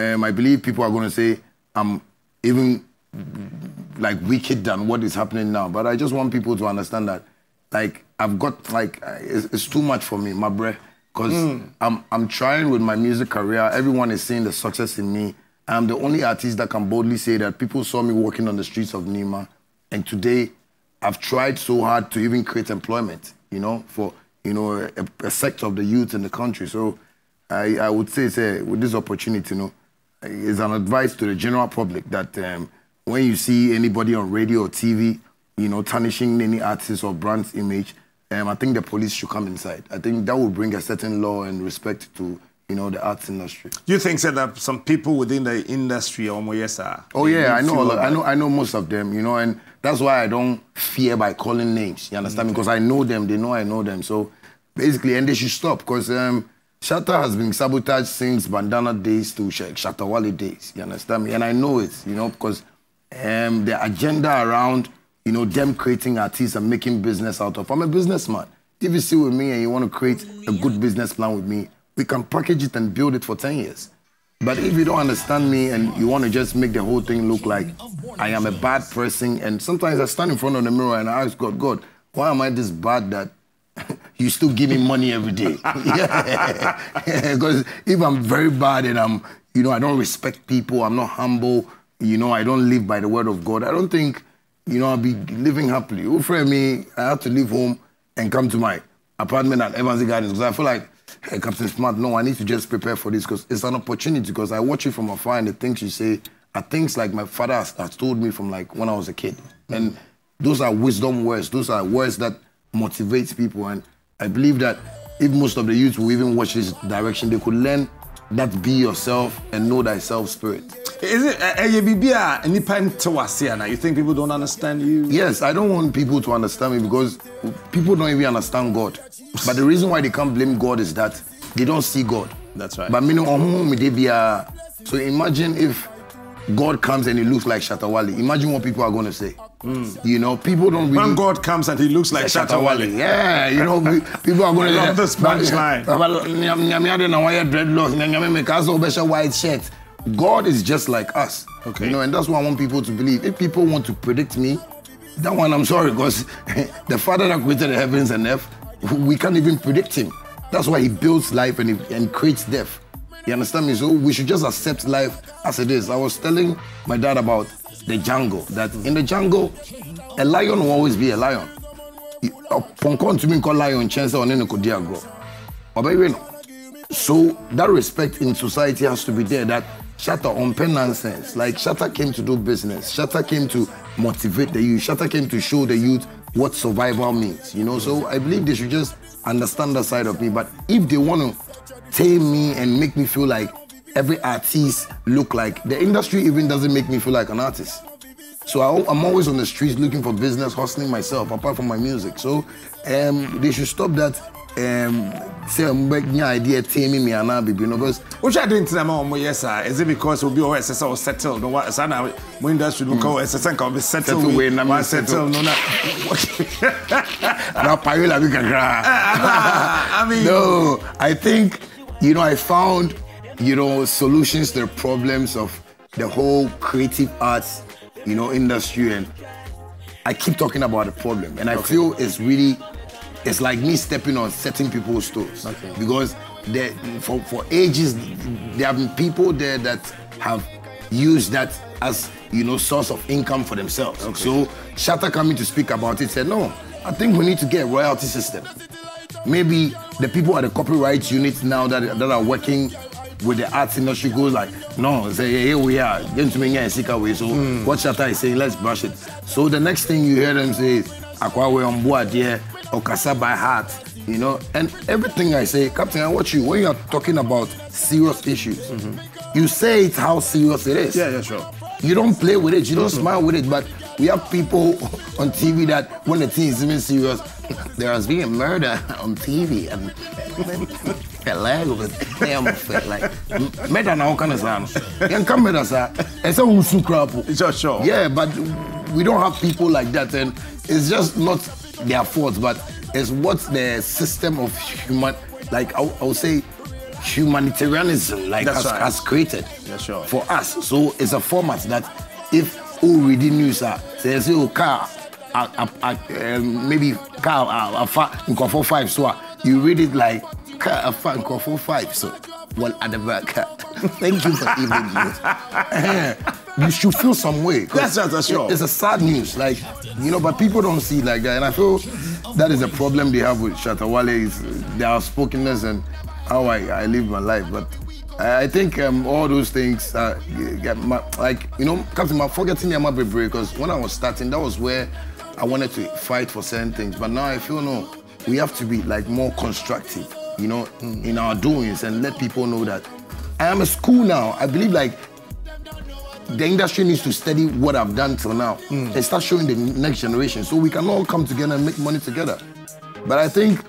um, I believe people are going to say I'm even like wicked than what is happening now. But I just want people to understand that, like, I've got like it's, it's too much for me, my breath, because Mm. I'm I'm trying with my music career. Everyone is seeing the success in me. I'm the only artist that can boldly say that people saw me walking on the streets of Nima, and today I've tried so hard to even create employment, you know, for you know a, a sector of the youth in the country. So I, I would say, say with this opportunity, you know, is an advice to the general public that um, when you see anybody on radio or TV, you know, tarnishing any artist or brand's image, um, I think the police should come inside. I think that will bring a certain law and respect to, you know, the arts industry. Do you think so, that some people within the industry are more yes, sir? Oh yeah, I know. I know. I know most of them. You know, and that's why I don't fear by calling names. You understand me? Because I know them. They know I know them. So basically, and they should stop because um, Shatta has been sabotaged since Bandana days to Sh- Shatta Wale days. You understand me? And I know it. You know, because um, the agenda around you know them creating artists and making business out of. I'm a businessman. If you sit with me and you want to create a good business plan with me, we can package it and build it for 10 years. But if you don't understand me and you want to just make the whole thing look like I am a bad person, and sometimes I stand in front of the mirror and I ask God, God, why am I this bad that you still give me money every day? Because if I'm very bad and I'm, you know, I don't respect people, I'm not humble, you know, I don't live by the word of God, I don't think, you know, I'll be living happily. Who friend me, I have to leave home and come to my apartment at Evansy Gardens because I feel like, hey, Captain Smart, no, I need to just prepare for this because it's an opportunity because I watch you from afar and the things you say are things like my father has, has told me from like when I was a kid. And those are wisdom words. Those are words that motivate people. And I believe that if most of the youth will even watch this direction, they could learn that be yourself and know thyself spirit. Is it uh, uh, bibi a nipa nte wase ana? You think people don't understand you? Yes, I don't want people to understand me because people don't even understand God. But the reason why they can't blame God is that they don't see God. That's right. But meaning, omo me dey bia. so imagine if God comes and he looks like Shatta Wale. Imagine what people are going to say. You know, people don't really. When God comes and he looks like Shatta Wale. Yeah, you know, people are going to love this punchline. dreadlocks, nyame make us all better white shirt. God is just like us. Okay. You know, and that's what I want people to believe. If people want to predict me, that one I'm sorry, because the Father that created the heavens and earth, we can't even predict him. That's why he builds life and, he, and creates death. You understand me? So we should just accept life as it is. I was telling my dad about the jungle, that in the jungle, a lion will always be a lion. Pɔnkɔ ntumi nkɔ lion nkyɛn sɛ ɔne ne kɔdi agorɔ. Ɔbɛwe no. So that respect in society has to be there. That Shatta unpen nonsense. Like Shatta came to do business. Shatta came to motivate the youth. Shatta came to show the youth what survival means. You know, so I believe they should just understand that side of me. But if they want to tame me and make me feel like every artist look like the industry even doesn't make me feel like an artist. So I, I'm always on the streets looking for business, hustling myself apart from my music. So um, they should stop that. Um, say I'm making idea taming me and baby, you know, because Which I didn't know, yes, sir. Is it because we'll be always so settled? No, what, son, my industry will go as a second, be settled. Settle way, na me Why settle. settle? No, no. and I'll pay you like we can cry. I mean, No, I think, you know, I found, you know, solutions to the problems of the whole creative arts, you know, industry. And I keep talking about the problem. And I feel it's really, it's like me stepping on certain people's toes. Okay. Because there, for, for ages, there have been people there that have used that as, you know, source of income for themselves. So Shatta coming to speak about it said, no, I think we need to get a royalty system maybe the people at the copyright unit now that, that are working with the arts industry goes like, no, say, here we are, gentlemen, yeah, sick away. So what Shatta is saying, let's brush it. So the next thing you hear them say is, Akwa we on board here, Okasa by heart, you know, and everything I say, Captain, I watch you, when you are talking about serious issues, mm-hmm. you say it how serious it is. yeah, yeah, sure. You don't play with it, you don't mm-hmm. smile with it, but we have people on TV that when the thing is even serious, there has been a murder on TV and a leg of it. Damn, like murder now kind of sound. And come with us, it's a usu crap. Sure, sure. Yeah, but we don't have people like that, and it's just not their fault, but it's what the system of human, like I, I would say, humanitarianism like That's has, right. has created Yeah, sure. for us. So it's a format that if already news are say say oh car uh, uh, uh, um, maybe car uh, uh, nkɔfo five so uh, you read it like car uh, fa- nkɔfo five so at the back. Thank you for even this. you should feel some way. Yes, yes, yes, sure. It's a sad news, like you know, but people don't see it like that, and I feel that is a problem they have with Shatta Wale is their outspokenness and how I, I live my life. But I, think um, all those things uh, get my, like you know, Captain, I'm forgetting Yama Bebre because when I was starting, that was where I wanted to fight for certain things. But now I feel no, we have to be like more constructive, you know, in our doings and let people know that I am a school now. I believe like the industry needs to study what I've done till now hmm. and start showing the next generation so we can all come together and make money together. But I think,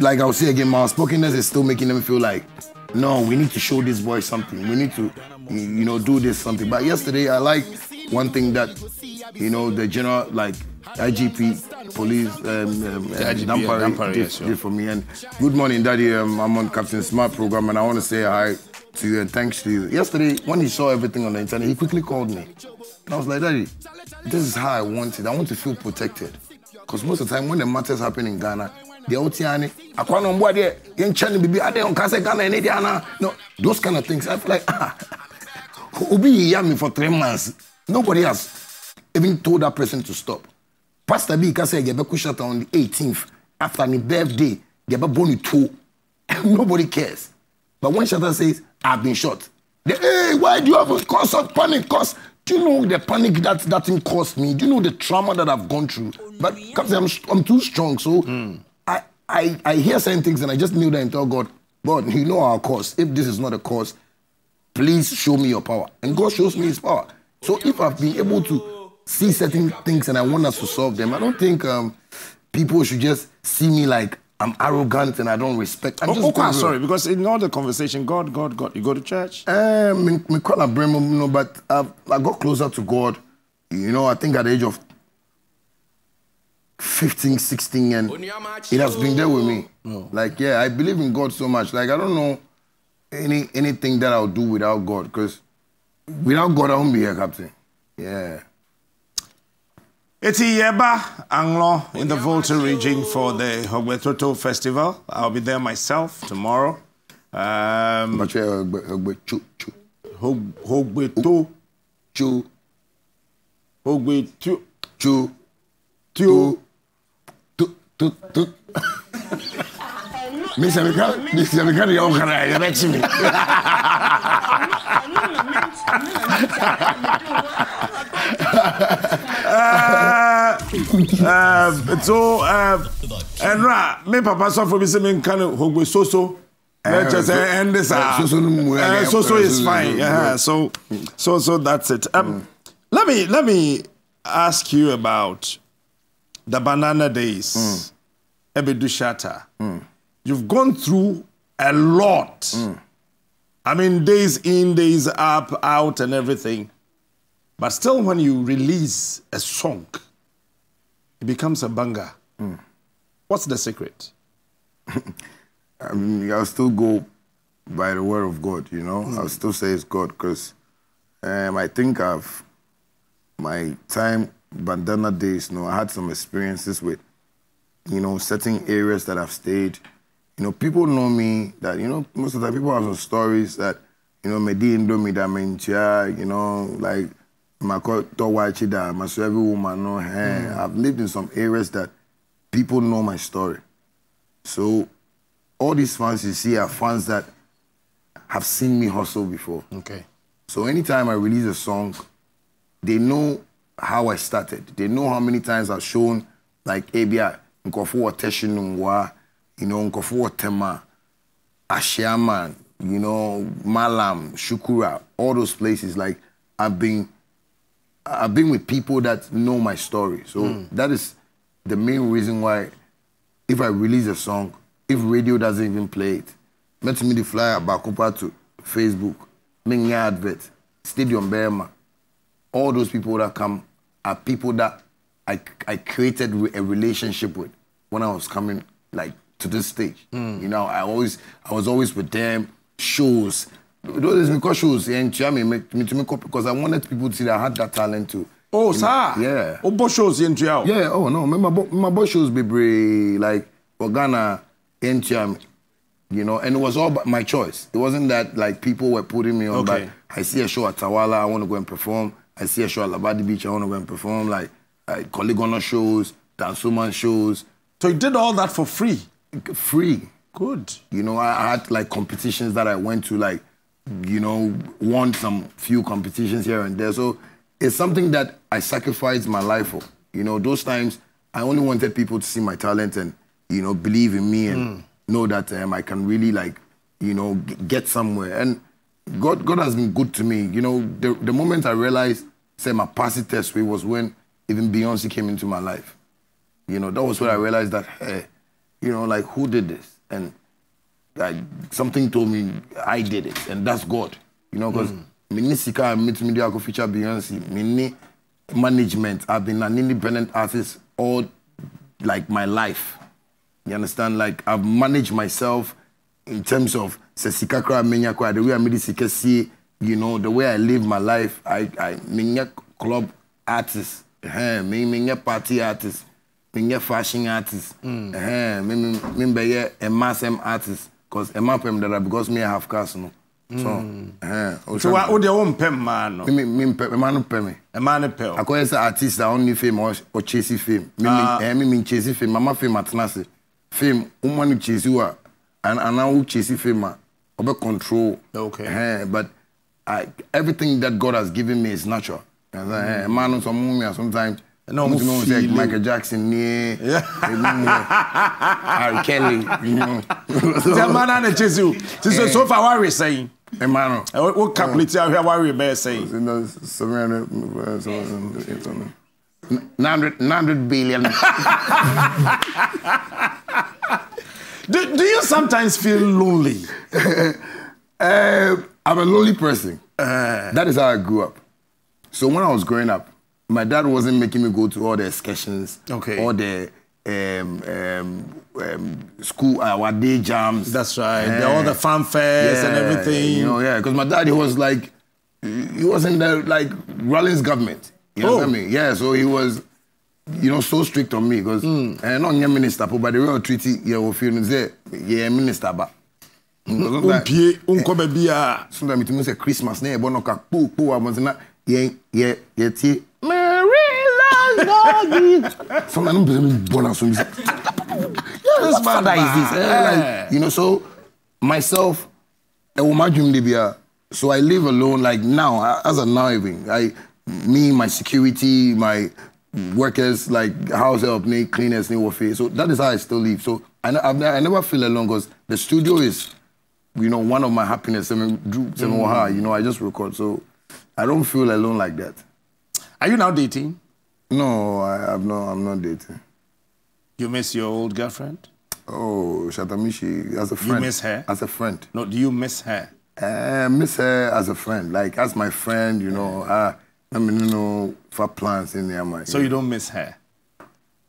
like I'll say again, my outspokenness is still making them feel like, no, we need to show this boy something. We need to, you know, do this something. But yesterday, I like one thing that, you know, the general, like IGP, police, um, um, IGP, Dampare yeah, Dampare, did, sure. did for me. And good morning, Daddy. Um, I'm on Captain Smart program, and I want to say hi to you and thanks to you. Yesterday, when he saw everything on the internet, he quickly called me. And I was like, Daddy, this is how I want it. I want to feel protected. Because most of the time, when the matters happen in Ghana, they're out here, and I can't know there, you ain't bibi, I don't say Ghana, and Ghana. No, those kind of things. I feel like, ah, Obi Yami for three months. Nobody has even told that person to stop. Pastor B can say Gebeku shot on the 18th after my birthday. Gebe boni two. Nobody cares. But when Shatta says, I've been shot, they, hey, why do you have a cause of panic? Cause do you know the panic that that thing caused me? Do you know the trauma that I've gone through? But Captain, I'm, I'm too strong, so I, I I hear certain things and I just kneel down and tell God, God, you know our cause. If this is not a cause, please show me your power. And God shows me his power. So if I've been able to see certain things and I want us to solve them, I don't think um, people should just see me like I'm arrogant and I don't respect. I'm Oh, just oh, going sorry, because in all the conversation, God, God, God, you go to church? Um, me, me call a Bremo, you know, but I've, I got closer to God, you know, I think at the age of 15, 16, and it has been there with me. Like, yeah, I believe in God so much. Like, I don't know any anything that I'll do without God, because without God, I won't be here, Captain. Yeah. Eti Yeba Anglo in the Volta region for the Hogbetsotso Festival. I'll be there myself tomorrow. Um, But yeah, but, but chu, chu, Hog- Hogweto, chu, Hogwetu, chu, Tio. tu, tu, tu. Miss America, Miss America, you're gonna, you're gonna me. Um, so, um, Enra, me papa suffer me say me kind of Hogwe Soso. Let's just say, and this, eh, uh, Soso no mu- uh, Soso is fine. Yeah, so, so, so that's it. Um, let me, let me ask you about the bandana days. Ebedu Shatta. You've gone through a lot. I mean, days in, days up, out, and everything. But still, when you release a song, it becomes a banger. What's the secret? I mean, I'll still go by the word of God, you know. I'll still say it's God because um, I think I've my time bandana days. You know, I had some experiences with, you know, certain areas that I've stayed. You know, people know me that you know most of the time people have some stories that you know Medi Indomie that mentia, you know, like Mako Towachi that my every woman know. Hey, mm. I've lived in some areas that people know my story. So all these fans you see are fans that have seen me hustle before. Okay. So anytime I release a song, they know how I started. They know how many times I've shown like Abia, Nkofo Teshie Nungua, you know, Nkofo Tema, Ashiaman, you know, Malam, Shukura, all those places. Like I've been I've been with people that know my story. So hmm. that is the main reason why if I release a song, if radio doesn't even play it, met me the flyer back up to Facebook, Ming advert, Stadium Burma, all those people that come are people that I, I created a relationship with when I was coming like to this stage. Hmm. You know, I always, I was always with them, shows. Those because shows, eh, and me, me to make up because I wanted people to see that I had that talent too. Oh, sir. Yeah. Oh, both shows in jail. Yeah, oh no, my my boy shows be like for Ghana, NTM, you know, and it was all my choice. It wasn't that like people were putting me on, Okay. but I see a show at Tawala, I want to go and perform. I see a show at Labadi Beach, I want to go and perform. Like, like Korle Gonno shows, Dansoman shows, So you did all that for free. free. Good. You know, I I had like competitions that I went to, like, you know, won some few competitions here and there. So it's something that I sacrificed my life for. You know, those times I only wanted people to see my talent and, you know, believe in me and know that um, I can really like, you know, g- get somewhere. And God, God has been good to me. You know, the, the moment I realized, say, my passing test way was when even Beyonce came into my life. You know, that was when I realized that, hey, you know, like who did this? And like something told me I did it, and that's God. You know, because mm. Sika meet media go feature Beyonce, mini management. I've been an independent artist all like my life. You understand? Like I've managed myself in terms of se sika kra menya the way I made sika see, you know, the way I live my life. I I menya club artist, eh, me menya party artist, menya fashion artist, eh, me me me be a massem artist cause a map them that because me I have cars no. So, eh, So what would your own pen man? me me me pe- me man pɛ me. A man pill. akɔyɛ sɛ artist a ɔnni fame or, or chase fame me Ah. me me me chase fame mama fame atena ase fame woman no chase wo a an ana wo chase fame a ɔbɛ control Okay. eh, but I, everything that God has given me is natural You know, eh, man no some me sometimes No, mo mo tumi sɛ feel it. Michael Jackson nie ebi mu Harry Kelly you know The man and chase you. So, so far, what are we saying? ɛma no What calculate out here? What are we better saying? you know, 700, uh, 700, 800. 900, 900 billion. Do, do you sometimes feel lonely? Uh, I'm a lonely person. that is how I grew up. So when I was growing up, my dad wasn't making me go to all the excursions, Okay. all the um, um, um, school, uh, our day jams. That's right. The- all the fanfares and everything. You know, yeah, because my dad, he was like, he was in the like Rollins government. You know Oh. what I mean? Yeah, so he was, you know, so strict on me because Hmm. uh, not your minister, but the real treaty, yeah, we feel say, yeah, minister, but. Umpie, unko baby a. sometimes it means a Christmas na yɛbɔ no ka kpo kpo a bɔnten na Mary loves doggy. Sometimes no person bɔ na so This what father is this? Eh, like, you know so myself dwom de bia so I live alone like now as a now even I me my security my workers like house help me cleaners me warfare so that is how I still live so I, I've, I never feel alone because the studio is you know, one of my happiness. I mean, Drew, wow, you know, I just record, so I don't feel alone like that. Are you now dating? No, I, I'm not. I'm not dating. You miss your old girlfriend? Oh, Shatta Michy, as a friend. You miss her? As a friend. No, do you miss her? I miss her as a friend, like as my friend. You know, uh, I mean, you know, for plans in there, man. So you don't miss her?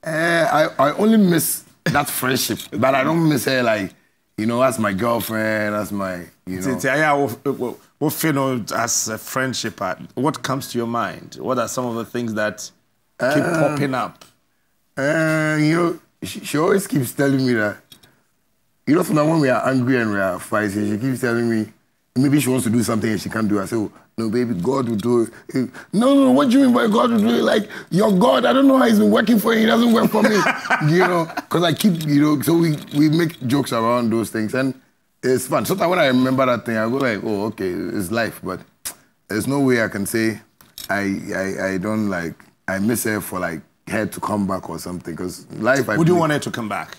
Uh, I, I only miss that friendship, but I don't miss her like, you know, as my girlfriend, as my, you know. Yeah, what, what, what you know as a friendship? What comes to your mind? What are some of the things that keep popping up? Uh, you know, she, she always keeps telling me that. You know, sometimes when we are angry and we are fighting, she keeps telling me maybe she wants to do something and she can't do it. I say, oh, no, baby, God will do it. Eh, No, no, what do you mean by God will do it? Like, your God, I don't know how he's been working for you. He doesn't work for me. you know, because I keep, you know, so we, we make jokes around those things and it's fun. Sometimes when I remember that thing, I go like, oh, okay, it's life. But there's no way I can say I, I, I don't like, I miss her for like her to come back or something. Because life, I Would you want her to come back?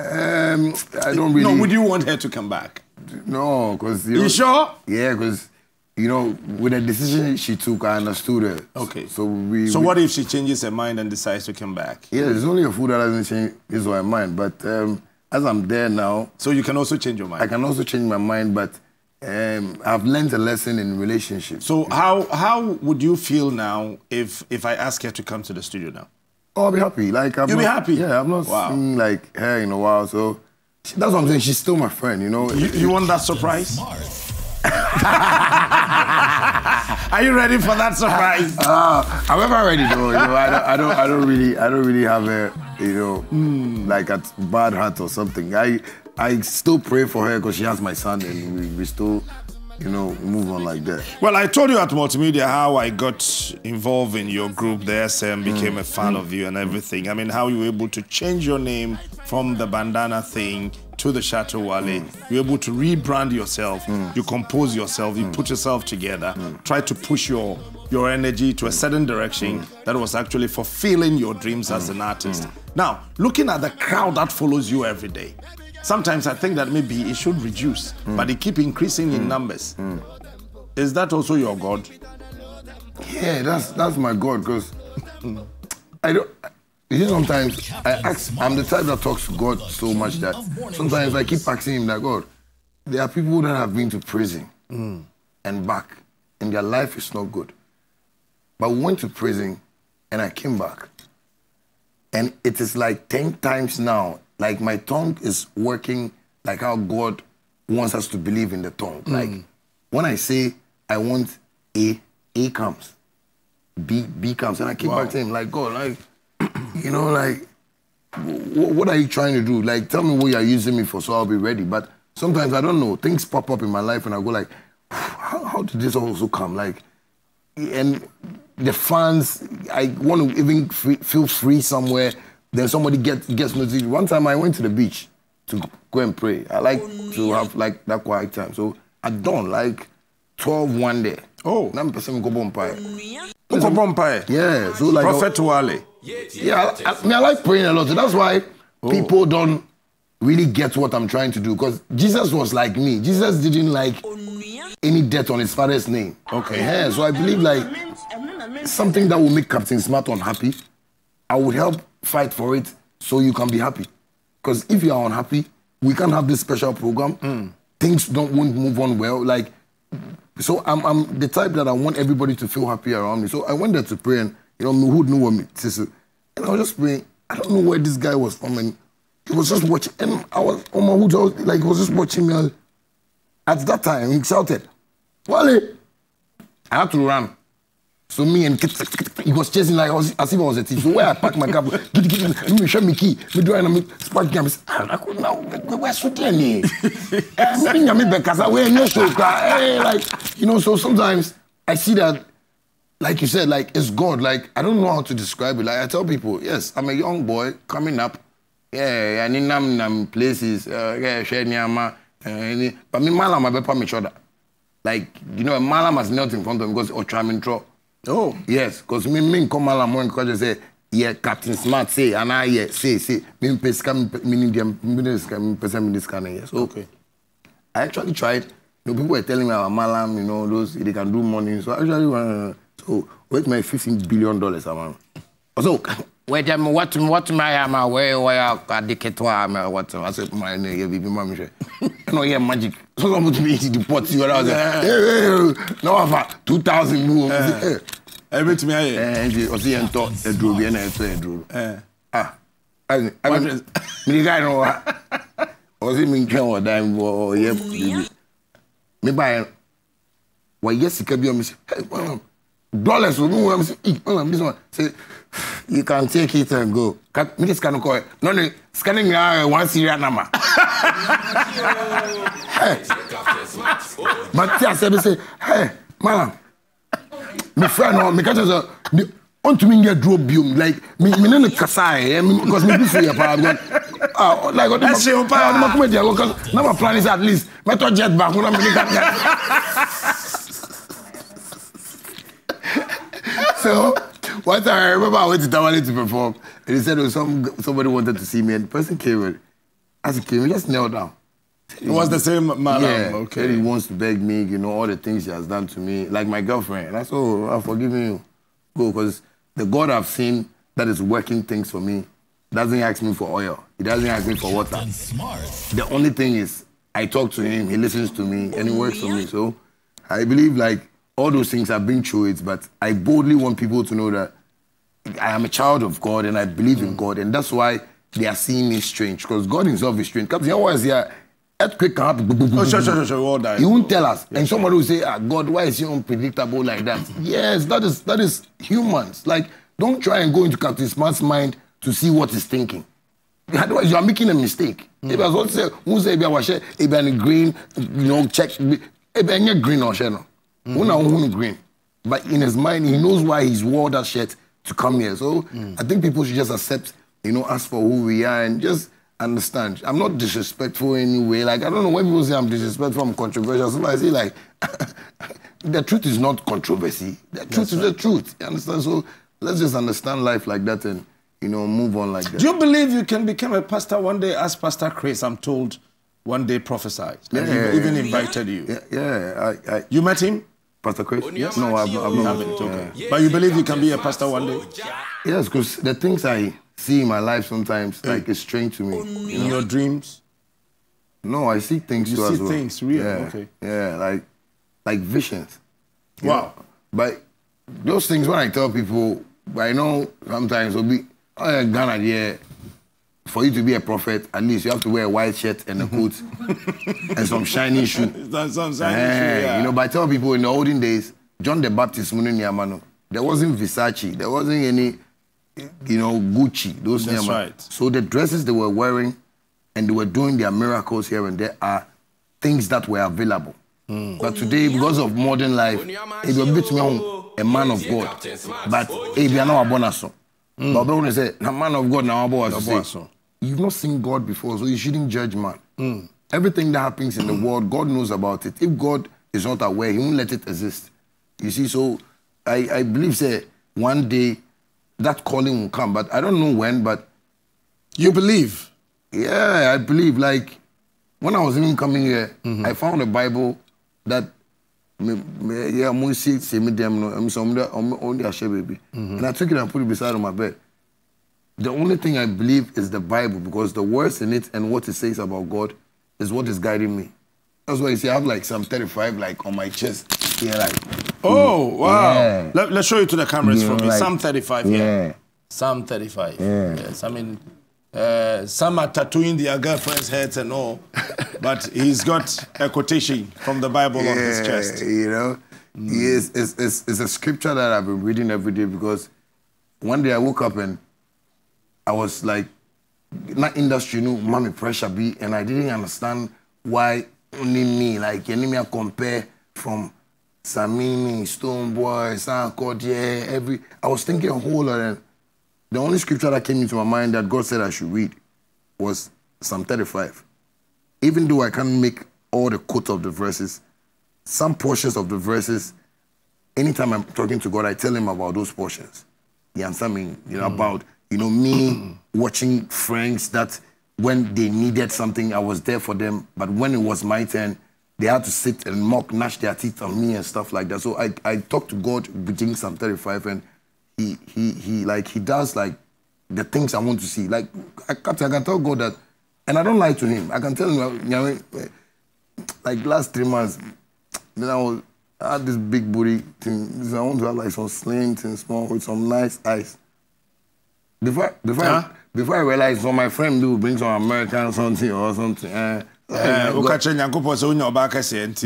Um, I don't really. No, would you want her to come back? No, because you, You sure? Yeah, because you know, with the decision she took, I understood her. Okay. So we. So we- what if she changes her mind and decides to come back? Yeah, there's only a fool that doesn't change his or her mind. But um, as I'm there now, So you can also change your mind. I can also change my mind. But um, I've learned a lesson in relationships. So how how would you feel now if if I ask her to come to the studio now? Oh, I'll be happy. Like I'm You'll be happy? Yeah, I'm not Wow. seeing like her in a while. So she- that's what I'm saying. She's still my friend. You know. You, you want that surprise? Are you ready for that surprise? Uh, I'm ever ready though. You know, I don't, I don't, I don't really, I don't really have a, you know, like a bad heart or something. I, I still pray for her because she has my son, and we, we still, you know, move on like that. Well, I told you at Multimedia how I got involved in your group, the SM, became mm. a fan of you and mm. everything. I mean, how you were able to change your name from the bandana thing to the Shatta Wale. Mm. You're able to rebrand yourself, you compose yourself, you put yourself together, try to push your your energy to a certain direction that was actually fulfilling your dreams as an artist. Now, looking at the crowd that follows you every day, sometimes I think that maybe it should reduce, mm. but it keep increasing in mm. numbers. Mm. Is that also your God? Yeah, that's that's my God. Because I don't. You see, sometimes I ask. I'm the type that talks to God so much that sometimes I keep asking Him that God, there are people that have been to prison and back, and their life is not good. But we went to prison, and I came back, and it is like ten times now. Like my tongue is working like how God wants us to believe in the tongue. Hmm. Like when I say I want A, A comes. B B comes and I keep back to him like God like you know like w- what are you trying to do? Like tell me what you're using me for so I'll be ready. But sometimes I don't know things pop up in my life and I go like how, how did this also come? Like and the fans I want to even free, feel free somewhere then somebody gets gets noticed one time I went to the beach to go and pray I like to have like that quiet time so I don't like 12 one day Oh. na mpɛ go bonfire Ukobọ mpae. yeah, so like Prophet Wale. yeah, I, I mean I like praying a lot. So that's why people don't really get what I'm trying to do. Because Jesus was like me. Jesus didn't like any debt on his father's name. Okay. Yeah, so I believe like something that will make Captain Smart unhappy, I would help fight for it so you can be happy. Because if you are unhappy, we can't have this special program. Hmm. Things don't won't move on well. Like so I'm, I'm the type that I want everybody to feel happy around me. So I went there to pray and, you know, who knew what me, sister. And I was just praying. I don't know where this guy was from. And he was just watching. And I was on my hood, was, like, he was just watching me. At that time, he shouted, Wale! I had to run. So me and he was chasing like I was, as if I was a thief. So where I packed my car, giddy, let me show me key. Me do and me spark game. I could now where so there ni. Me nyame be kasa where no kra. Eh, Like you know, so sometimes I see that, like you said, like it's God. Like I don't know how to describe it. Like I tell people, yes, I'm a young boy coming up. Yeah, I need nam nam places. Uh, yeah, share nyama. Uh, but me malam I be me shoulder. Like you know, a malam has knelt in front of me because me draw. Oh. Yes, because me me come along one because they say yeah Captain Smart say and I yeah say say me me pesa me me need them me need this me me this kind of yeah. So Okay. I actually tried. You know, people were telling me about Malam, you know, those they can do money. So I actually uh, so wait my fifteen billion dollars amount. So wait um, what what my am where where I dictate what I said my name yeah baby mama share. No yeah magic. So come to me to deport you. I was like, hey, hey, hey, no offer two thousand more. Hey. Everything I hear. Eh, nti ɔsi yɛn tɔ aduro bi ɛna ɛtɔ aduro. Eh. ah ayi What ayi is- mi ka yi no wa ɔsi mi ntwɛn wɔ dan mu ɔyɛ bibi mi ba yɛ wɔyɛ sika bi ɔmi sɛ hey malam dollars o mi wɔ mi sɛ ee malam this one say you can take it and go ka mi de sika no kɔ yɛ n'ɔni sika no nyinaa yɛ one serial number. Hey. but tí a sɛ bi sɛ hey malam me friend no me catch us me ɔntumi nyɛ duro biom like me me ne no kasa yɛ me because me bi so yɛ paa because ah like ɔde ma Ɛhyɛ wo paa. ɔde ma kuma di ɛwɔ because na ma plan is at least mɛtɔ jet baako na me ne ka so one time I remember I went to Tamale to perform and he said oh, some somebody wanted to see me and the person came in as he came he just knelt down. It was the same man. Yeah, okay. okay. He wants to beg me, you know, all the things he has done to me, like my girlfriend. And I said, oh, ah, I'm forgiving you. Go, because the God I've seen that is working things for me doesn't ask me for oil. He doesn't ask me for water. Smart. The only thing is, I talk to him, he listens to me, and he works for me. So I believe like all those things I've been through it, but I boldly want people to know that I am a child of God and I believe in God, and that's why they are seeing me strange because God Himself is strange. Because always here, earthquake can happen. Oh, sure, sure, sure. All that. He won't tell us, and somebody will say, ah, "God, why is He unpredictable like that?" yes, that is that is humans. Like, don't try and go into Captain Smart's mind to see what he's thinking. Otherwise, you are making a mistake. Mm. If I was say, who say, if I was green, you know, check, if I green or share, no, mm. green. But in his mind, he knows why he's wore that shirt to come here. So mm. I think people should just accept, you know, us for who we are and just understand. I'm not disrespectful anyway. Like, I don't know when people say I'm disrespectful, I'm controversial. So I say, like, the truth is not controversy. The truth That's is right. the truth. You understand? So let's just understand life like that and, you know, move on like that. Do you believe you can become a pastor one day, as Pastor Chris, I'm told, one day prophesied? Yeah, and yeah, he even invited you. Yeah, yeah. I, I, you met him? Pastor Chris? Yes. No, I've, I've not. Okay. Yeah. But you believe you can be a pastor one day? Yes, because the things I see in my life sometimes, mm. like, it's strange to me. In your dreams? No, I see things you too see as well. things, really? Yeah. Okay. Yeah, like, like visions. Wow. Know? But those things, when I tell people, I know sometimes it'll be, oh, yeah, Ghana, yeah, for you to be a prophet, at least you have to wear a white shirt and a coat and some shiny shoe. some shiny uh, shoe, yeah. You know, but I tell people in the olden days, John the Baptist, there wasn't Versace, there wasn't any, you know, Gucci, those That's right. So the dresses they were wearing and they were doing their miracles here and there are things that were available. Mm. But today, because of modern life, it will be a man of God. But if you are not a bonus, but when say, a man of God now, boss, You've not seen God before, so you shouldn't judge man. Mm. Everything that happens in the world, God knows about it. If God is not aware, He won't let it exist. You see, so I, I believe say one day that calling will come, but I don't know when. But you believe? Yeah, I believe. Like when I was even coming here, mm-hmm. I found a Bible that yeah, I'm see see me them I'm some only a baby, and I took it and put it beside on my bed. The only thing I believe is the Bible because the words in it and what it says about God is what is guiding me. That's why you see I have like Psalm 35 like on my chest here, like. Oh wow! Yeah. Let, us show you to the cameras you for me. Like, Psalm 35. Yeah. yeah. Psalm 35. Yeah. Yes, I mean, uh, some are tattooing their girlfriends' heads and all, but he's got a quotation from the Bible yeah, on his chest. You know, mm. it's, it's, it's a scripture that I've been reading every day because one day I woke up and I was like, not industry, know, mommy pressure be, and I didn't understand why only me, like, any me compare from Samini, Stonebwoy, Sarkodie, every. I was thinking a whole lot, and the only scripture that came into my mind that God said I should read was Psalm 35. Even though I can't make all the quotes of the verses, some portions of the verses, anytime I'm talking to God, I tell him about those portions. You understand me? You know, mm. about you know, me watching friends that when they needed something, I was there for them. But when it was my turn, they had to sit and mock, gnash their teeth on me and stuff like that. So I, I talked to God between Psalm 35 and he, he, he, like, he does like the things I want to see. Like, I, I can tell God that, and I don't lie to him. I can tell him, you know, like last three months, then I was, I had this big booty thing. I want to have like some slim thing, small with some nice eyes. Before before huh? I, before I realized, so my friend will bring some American something or something. Uh, uh, God,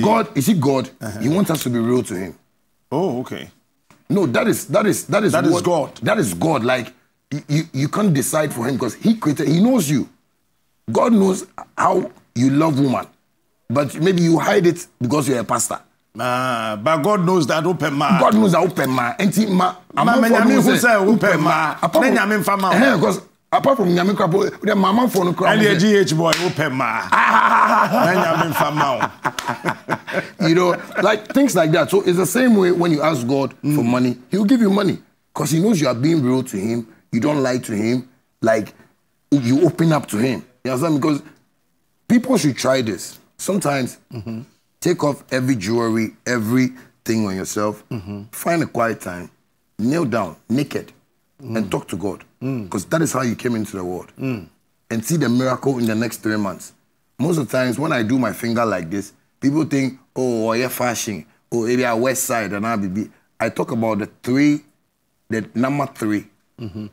God, is he God? Uh-huh. He wants us to be real to him. Oh, okay. No, that is that is that is that what, is God. That is God. Like you, you can't decide for him because he created. He knows you. God knows how you love woman, but maybe you hide it because you're a pastor. Ah, but God knows that open ma. God knows that open ma. Enti ma. Ma me nyame hu say open ma. Na nyame mfa ma. Eh, because apart from nyame krapo, the mama for no. And the GH boy open ma. Na nyame mfa ma. You know, like things like that. So it's the same way when you ask God mm. for money, He'll give you money because He knows you are being real to Him. You don't lie to Him. Like you open up to Him. You understand? Because people should try this. Sometimes. Mm-hmm Take off every jewelry, everything on yourself. Mm-hmm. Find a quiet time. Kneel down, naked, mm. and talk to God. Because mm. that is how you came into the world. Mm. And see the miracle in the next three months. Most of the times when I do my finger like this, people think, oh, oh yeah, fashion. Oh, maybe I west side and I'll be. I talk about the three, the number three Mm-hmm.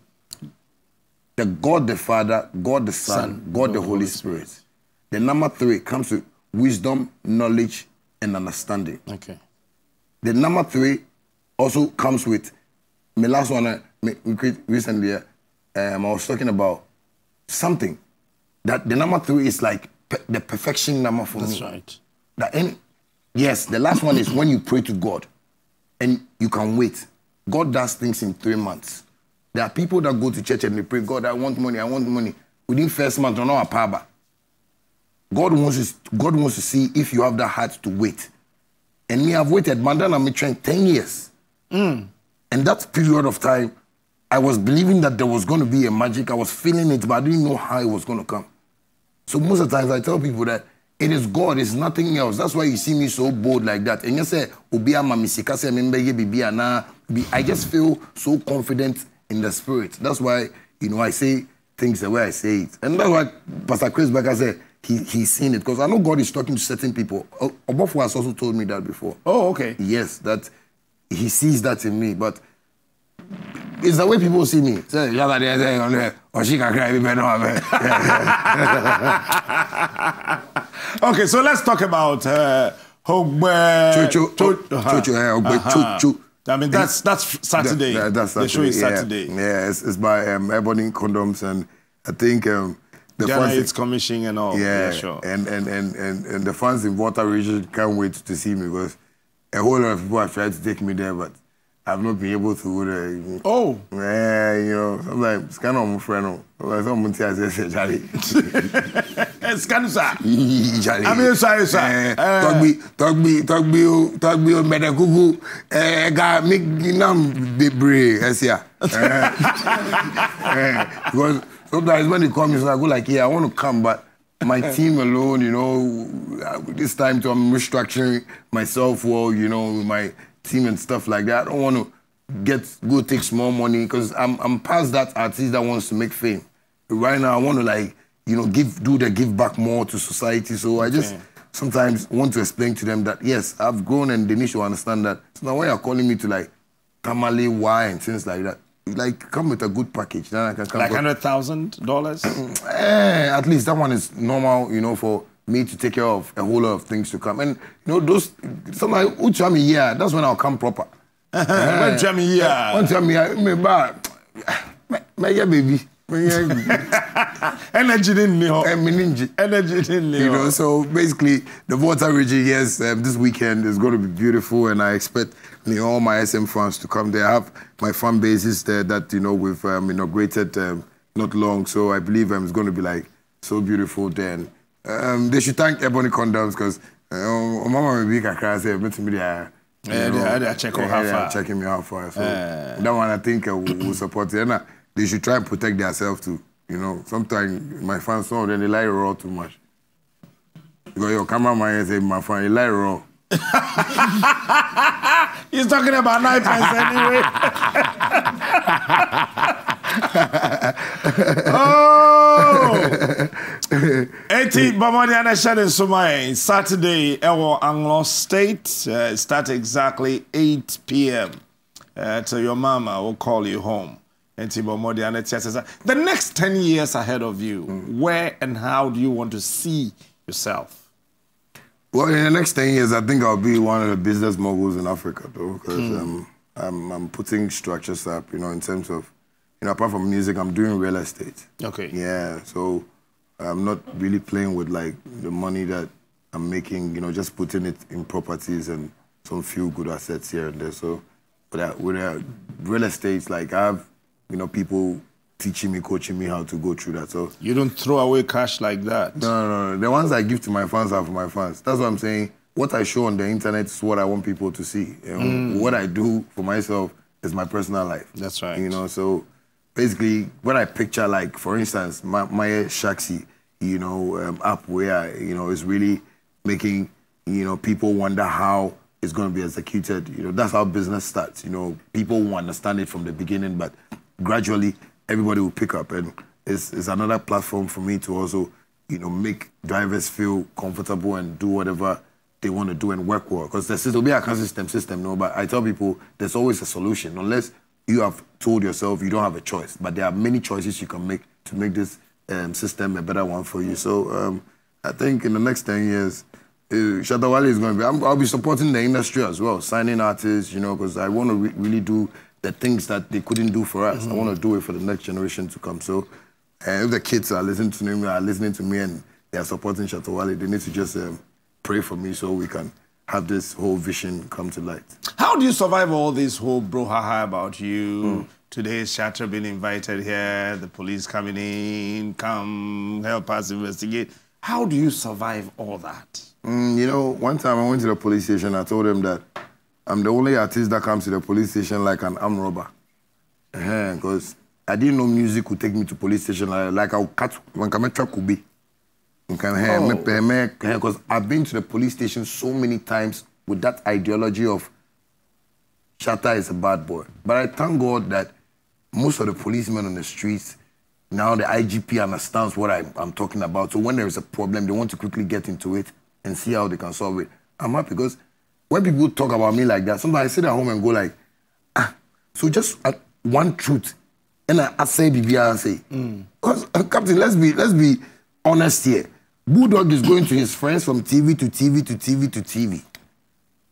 The God the Father, God the Son, Son God the Holy Spirit. Spirit. The number three comes with wisdom, knowledge, and understanding. Okay. The number three also comes with my last one uh, recently. Uh, um, I was talking about something that the number three is like pe- the perfection number for That's me. That's right. That any, yes, the last one is when you pray to God and you can wait. God does things in three months. There are people that go to church and they pray, God, I want money, I want money. Within first month, don't know a power. God wants to, God wants to see if you have that heart to wait. And me, I've waited, Mandana Mitren, 10 years. Mm. And that period of time, I was believing that there was going to be a magic. I was feeling it, but I didn't know how it was going to come. So most of the times I tell people that it is God, it's nothing else. That's why you see me so bold like that. And you say, I just feel so confident in the spirit. That's why, you know, I say things the way I say it. And that's why Pastor Chris Becker said, he, he's seen it. Because I know God is talking to certain people. Obofu has also told me that before. Oh, okay. Yes, that he sees that in me. But it's the way people see me. Say, or she can cry, Okay, so let's talk about uh, Hogbe. Chuchu. Chuchu. Chuchu. I mean, that's that's Saturday. That, that's Saturday. The show is Saturday. Yeah, yeah it's, it's by um, Ebony Condoms, and I think um, the Ghana fans it's commissioning and all. Yeah, yeah, sure. And, and, and, and, and the fans in Water region can't wait to see me because a whole lot of people have tried to take me there, but I've not been able to. Uh, oh. Yeah, you know, sometimes it's kind of my friend. Someone tells us, Charlie. It's kind of sad. Charlie. I mean, sorry, sir. Talk me, talk me, talk me, talk me, Meda Kuku. Eh, ga make nam bebre, yes, yeah. Because sometimes when they come, I go like, yeah, I want to come, but my team alone, you know, this time to I'm restructuring myself well, you know, with my team and stuff like that. I don't want to get go take small money because I'm I'm past that artist that wants to make fame. Right now, I want to like you know give do the give back more to society. So I just sometimes want to explain to them that yes, I've grown and they need to understand that. So now when you're calling me to like tamale why and things like that, like come with a good package. Then I can come like hundred thousand dollars. Eh, at least that one is normal, you know, for me to take care of a whole lot of things to come. And you know, those sometimes who tell me yeah, that's when I'll come proper. when tell me yeah, when tell me yeah, me yeah baby. Energy didn't know. Energy. Energy didn't know. You know, so basically, the Volta region, yes, um, this weekend is going to be beautiful, and I expect you know, all my SM fans to come there. I have my fan bases there that, you know, we've um, inaugurated um, not long, so I believe um, it's going to be like so beautiful then. Um, they should thank Ebony Condoms because uh, Mama will be kakra say, "Meet me there." Yeah, they, they check how far. Checking me how far. So uh, that one I think uh, will, will support it. They should try and protect themselves too. You know, sometimes my fans, some of them, they lie raw too much. Because your cameraman say, my fan, he lie raw. He's talking about nine pence anyway. oh! Eti Bamadi Anashad in Sumai, Saturday, Ewo Anglo State, uh, start exactly 8 p.m. Uh, so your mama will call you home. Eti Bamadi Anashad the next 10 years ahead of you, mm. where and how do you want to see yourself? Well, in the next 10 years, I think I'll be one of the business moguls in Africa, though, because mm. um, I'm, I'm putting structures up, you know, in terms of, you know, apart from music, I'm doing real estate. Okay. Yeah, so I'm not really playing with like the money that I'm making, you know, just putting it in properties and some few good assets here and there. So with that, with that real estate, like I have, you know, people teaching me, coaching me how to go through that. So you don't throw away cash like that. No, no, no. The ones I give to my fans are for my fans. That's what I'm saying. What I show on the internet is what I want people to see. You know, mm. What I do for myself is my personal life. That's right. You know, so basically when I picture like, for instance, my Maya Shaxi, you know, um, app where you know is really making you know people wonder how it's going to be executed. You know, that's how business starts. You know, people will understand it from the beginning, but gradually everybody will pick up, and it's, it's another platform for me to also you know make drivers feel comfortable and do whatever they want to do and work well. Because there will be a system system, no, but I tell people there's always a solution unless you have told yourself you don't have a choice, but there are many choices you can make to make this um, system a better one for you. So um, I think in the next 10 years, uh, Shatta Wale is going to be, i will be supporting the industry as well, signing artists, you know, because I want to re really do the things that they couldn't do for us. Mm -hmm. I want to do it for the next generation to come. So uh, if the kids are listening to me, are listening to me and they are supporting Shatta Wale, they need to just um, pray for me so we can have this whole vision come to light. How do you survive all this whole brouhaha about you? Mm. Today, Shatta being invited here, the police coming in, come help us investigate. How do you survive all that? Mm, you know, one time I went to the police station, I told them that I'm the only artist that comes to the police station like an armed robber. Because uh -huh, I didn't know music would take me to police station like, like I would cut when I could be. Because oh. I've been to the police station so many times with that ideology of Shatta is a bad boy. But I thank God that most of the policemen on the streets, now the IGP understands what I, am talking about. So when there is a problem, they want to quickly get into it and see how they can solve it. I'm happy because when people talk about me like that, sometimes I sit at home and go like, ah, so just uh, one truth. And I, I say BBR and say, mm. uh, Captain, let's be, let's be honest here. Bulldog is going to his friends from TV to TV to TV to TV.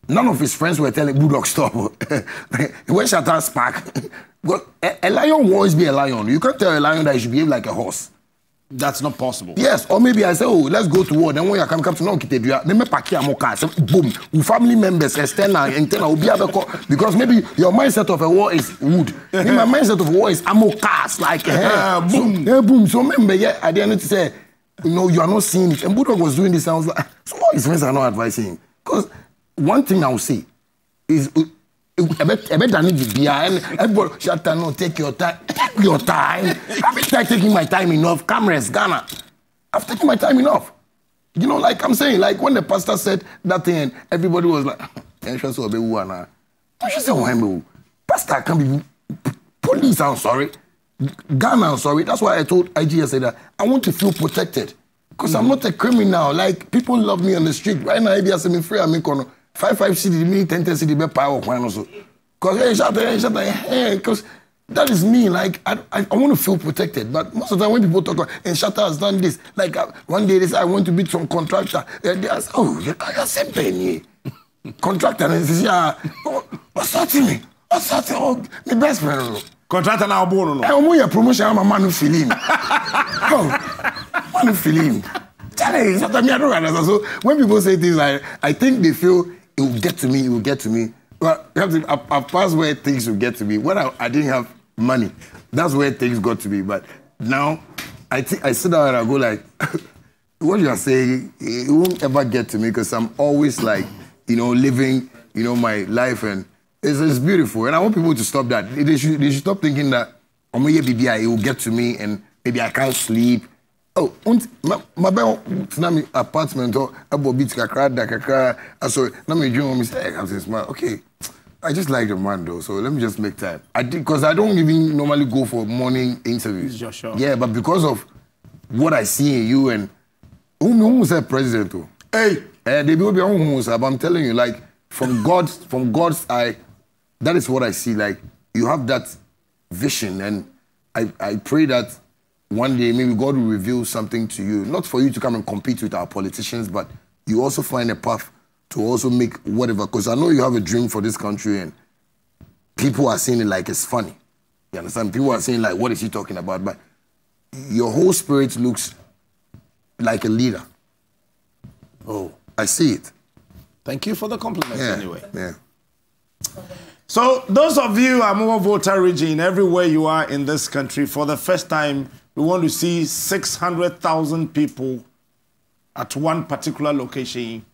None of his friends were telling Bulldog stop. when Shatta spark, a, a lion will always be a lion. You can't tell a lion that he should behave like a horse. That's not possible. Yes, or maybe I say, oh, let's go to war. Then when you come, come to know, let me pack your. So, boom, with family members, external, internal, will be able to because maybe your mindset of a war is wood. my mindset of war is ammo cars, like, hey, boom, so, hey, boom. So remember, yeah, I didn't say know, you are not seeing it. And Bulldog was doing this, I was like, so all his friends are not advising him. Because one thing I will say is, everybody shut down, no, take your time. Take your time. I've been taking my time enough. Cameras, Ghana. I've taken my time enough. You know, like I'm saying, like when the pastor said that thing, and everybody was like, I should say, Pastor can be police, I'm sorry. Ghana, I'm sorry. That's why I told IGS that I want to feel protected. Because mm. I'm not a criminal. Like, people love me on the street. Right now, you me free, I'm in 5 5 city, me 10 10 city, be power. Because, hey, shut up, hey, shut up, hey, because that is me. Like, I, I, I, want to feel protected. But most of the time, when people talk about, and Shatta has done this, like, uh, one day they say, I want to beat some contractor. Uh, they ask, oh, you're the same penny. contractor, and they say, yeah, oh, what's that to me? What's that to me? Oh, my best friend contractor na ọbụ no. ẹ ọmụ yẹ promotion ama manu feeling oh manu feeling challenge sometimes me i don't understand so when people say things like i think they feel it will get to me it will get to me well I've, passed where things will get to me when I, I didn't have money that's where things got to me but now I think I sit down and I go like what you are saying it won't ever get to me because I'm always like you know living you know my life and it's, it's beautiful, and I want people to stop that. They should, they should stop thinking that oh BBI it will get to me and maybe I can't sleep. Oh, my my tsunami apartment or abo beat kakra da kakra. So let me dream me say, I'm smart. Okay, I just like the man though, so let me just make time. I did because I don't even normally go for morning interviews. Sure. Yeah, but because of what I see in you and who who was that president? Though? Hey, uh, they will be on who but I'm telling you, like from God's from God's eye that is what I see. Like you have that vision, and I, I pray that one day maybe God will reveal something to you, not for you to come and compete with our politicians, but you also find a path to also make whatever. Because I know you have a dream for this country, and people are saying it like it's funny. You understand? People are saying like, "What is he talking about?" But your whole spirit looks like a leader. Oh, I see it. Thank you for the compliment, yeah, anyway. Yeah. So, those of you are more Volta region, everywhere you are in this country, for the first time, we want to see 600,000 people at one particular location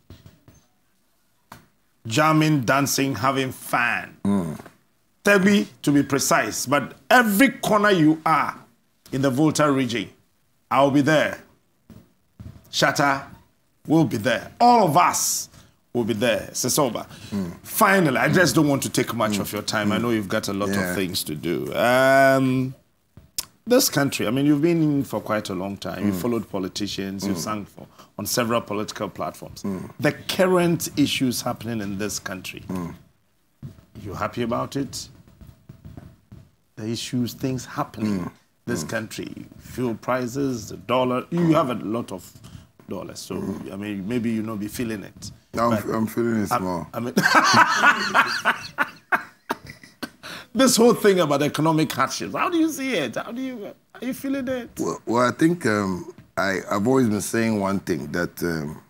jamming, dancing, having fun. Mm. Tebi, to be precise, but every corner you are in the Volta region, I'll be there. Shatta will be there. All of us will be there. Sesoba. Mm. Finally, I just don't want to take much mm. of your time. Mm. I know you've got a lot yeah. of things to do. Um, this country, I mean, you've been in for quite a long time. You've followed politicians. You've sung for, on several political platforms. The current issues happening in this country, you happy about it? the issues, things happening mm. this mm. country, fuel prices, the dollar. You have a lot of dollars, so mm. I mean, maybe you know be feeling it. I'm, I'm feeling it more. I mean, this whole thing about economic hardships. How do you see it? How do you are you feeling it? Well, well I think um, I, have always been saying one thing that um,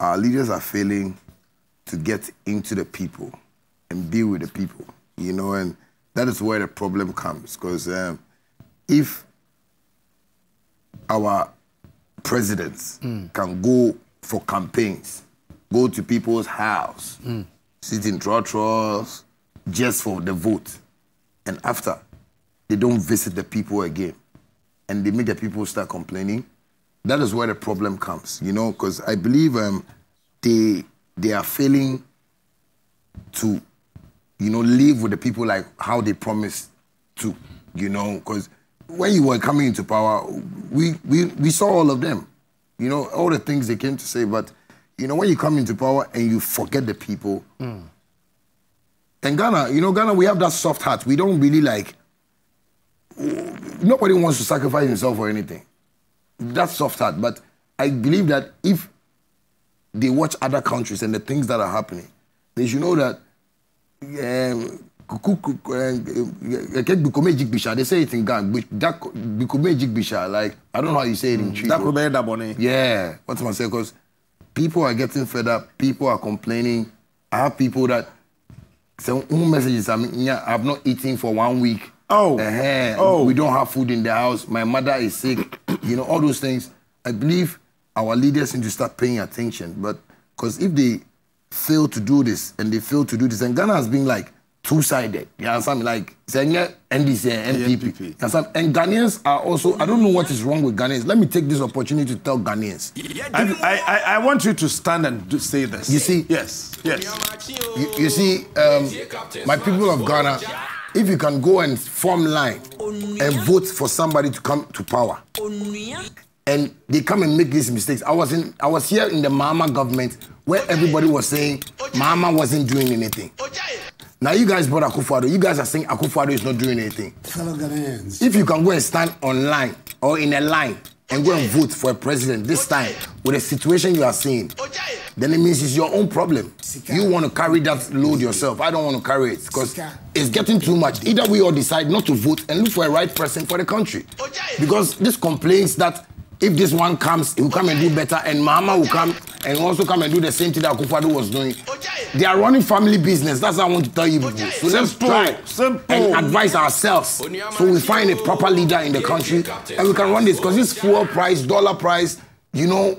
our leaders are failing to get into the people and be with the people, you know, and that is where the problem comes. Because um, if our presidents mm. can go for campaigns, go to people's house, mm. sit in trotros just for the vote, and after they don't visit the people again, and they make the people start complaining, that is where the problem comes, you know, because I believe um, they they are failing to, you know, live with the people like how they promised to, you know, because when you were coming into power, we, we, we saw all of them, you know, all the things they came to say, but, you know, when you come into power and you forget the people, mm. And Ghana, you know, Ghana, we have that soft heart. We don't really like, nobody wants to sacrifice himself for anything. That's soft heart. But I believe that if they watch other countries and the things that are happening, they should know that um, they say it in Ghana. Like I don't know how you say it in Twi. Yeah, what am I saying? Because people are getting fed up. People are complaining. I have people that say messages. I mean, yeah, I've not eaten for one week. Oh. Uh-huh. oh, we don't have food in the house. My mother is sick. you know all those things. I believe our leaders need to start paying attention. But because if they fail to do this and they fail to do this, and Ghana has been like two-sided. You understand? Like NDC and NPP. You understand? And Ghanaians are also. I don't know what is wrong with Ghanaians. Let me take this opportunity to tell Ghanaians. I, I, I want you to stand and do, say this. You see? Yes. Yes. You, you see, um, my people of Ghana, if you can go and form line and vote for somebody to come to power, and they come and make these mistakes. I was in I was here in the Mahama government where everybody was saying Mahama wasn't doing anything. Now you guys brought Akufo-Addo. You guys are saying Akufo-Addo is not doing anything. If you can go and stand online or in a line and go and vote for a president this time with the situation you are seeing, then it means it's your own problem. You want to carry that load yourself. I don't want to carry it because it's getting too much. Either we all decide not to vote and look for a right person for the country. Because this complaints that if this one comes, he will come and do better, and Mahama will come and also come and do the same thing that Akufo-Addo was doing. They are running family business. That's what I want to tell you people. So let's try Simple. and advise ourselves so we find a proper leader in the country and we can run this because this fuel price, dollar price, you know,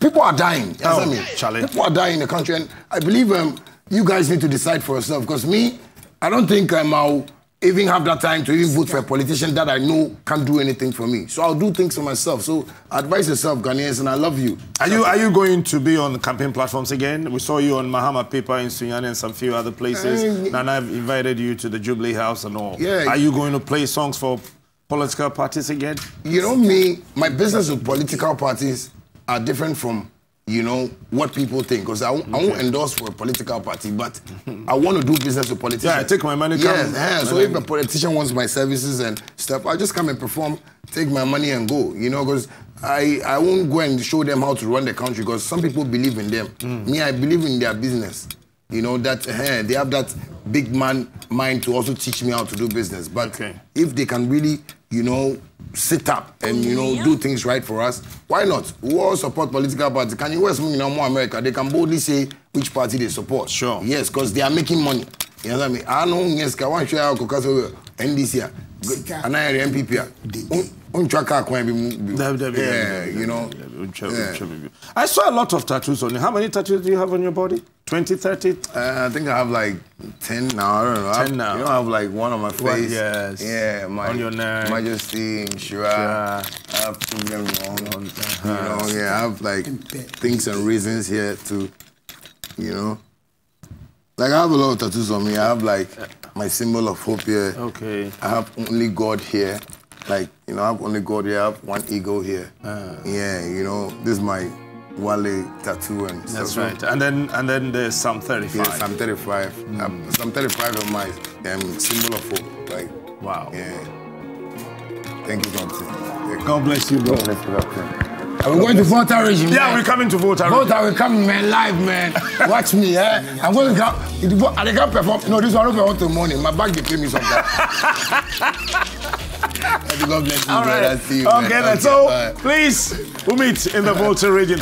people are dying. You oh, me? Charlie. People are dying in the country, and I believe um, you guys need to decide for yourself. Because me, I don't think um, I'll even have that time to even vote for a politician that I know can't do anything for me. So I'll do things for myself. So advise yourself, Ghanaians, and I love you. Are you are you going to be on campaign platforms again? We saw you on Mahama Paper in Sunyani and some few other places. Uh, and I've invited you to the Jubilee House and all. Yeah. Are you going to play songs for political parties again? You know me, my business with political parties are different from you know, what people think. Because I, okay. I won't endorse for a political party, but I want to do business with politicians. Yeah, I take my money. Yes, yeah. So if a politician wants my services and stuff, I just come and perform, take my money and go. You know, because I, I won't go and show them how to run the country because some people believe in them. Mm. Me, I believe in their business. You know, that uh, they have that big man mind to also teach me how to do business. But okay. if they can really, you know, sit up and you know do things right for us. Why not? We all support political parties. Can you West you know more America? They can boldly say which party they support. Sure. Yes, because they are making money. You know what I mean? I know yes, I want to share NDC and I NPP. Untwa car kwan bi mu. Yeah, you know. I saw a lot of tattoos on you. How many tattoos do you have on your body? 20, 30? Uh, I think I have like 10 now. I don't know. 10 have, now. You know, I have like one on my face. Yes. Yeah, my, on your neck. Majesty, Shira. I have two of them wrong. You know, yeah, I have like things and reasons here to, you know. Like I have a lot of tattoos on me. I have like my symbol of hope here. Okay. I have only God here. Like, you know, I have only God here. I have one ego here. Uh. Yeah, you know, this is my Wale tattoo and That's stuff. right. And then and then there's Psalm 35. Yeah, Psalm 35. Mm. Um, Psalm 35 of my um, symbol of hope. Like Wow. Yeah. Thank you. Yeah. God bless you, bro. God bless you. Are we going to Volta region? Yeah, man? we're coming to Volta. Volta, we're coming, man, live, man. Watch me, eh? I'm going to come. I can't perform. No, this one I don't perform till morning. My bank, they pay me sometime. God bless you, All brother. right. See you, Okay, man. then. So, please, we meet in the Volta region.